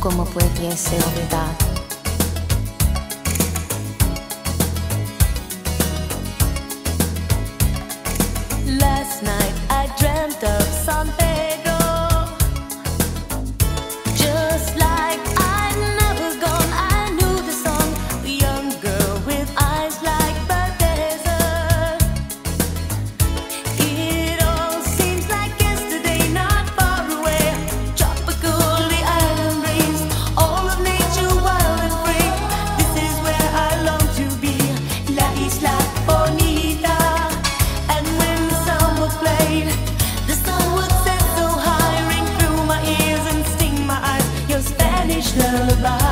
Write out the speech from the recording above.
como puede ser olvidado. life.